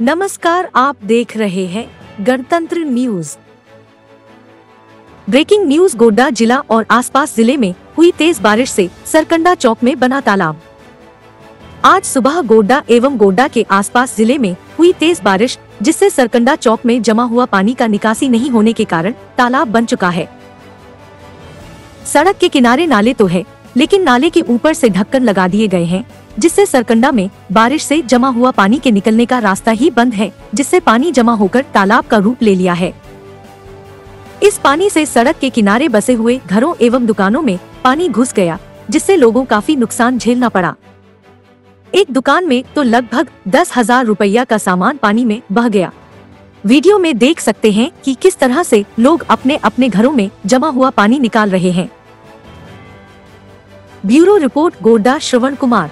नमस्कार, आप देख रहे हैं गणतंत्र न्यूज़। ब्रेकिंग न्यूज़ गोड्डा जिला और आसपास ज़िले में हुई तेज बारिश से सरकंडा चौक में बना तालाब। आज सुबह गोड्डा एवं गोड्डा के आसपास ज़िले में हुई तेज बारिश, जिससे सरकंडा चौक में जमा हुआ पानी का निकासी नहीं होने के कारण तालाब बन चुका है। सड़क के किनारे नाले तो है लेकिन नाले के ऊपर से ढक्कन लगा दिए गए हैं, जिससे सरकंडा में बारिश से जमा हुआ पानी के निकलने का रास्ता ही बंद है, जिससे पानी जमा होकर तालाब का रूप ले लिया है। इस पानी से सड़क के किनारे बसे हुए घरों एवं दुकानों में पानी घुस गया, जिससे लोगों काफ़ी नुकसान झेलना पड़ा। एक दुकान में तो लगभग दस हज़ार रुपया का सामान पानी में बह गया। वीडियो में देख सकते हैं कि किस तरह से लोग अपने अपने घरों में जमा हुआ पानी निकाल रहे हैं। Bureau report Godda Shravan Kumar.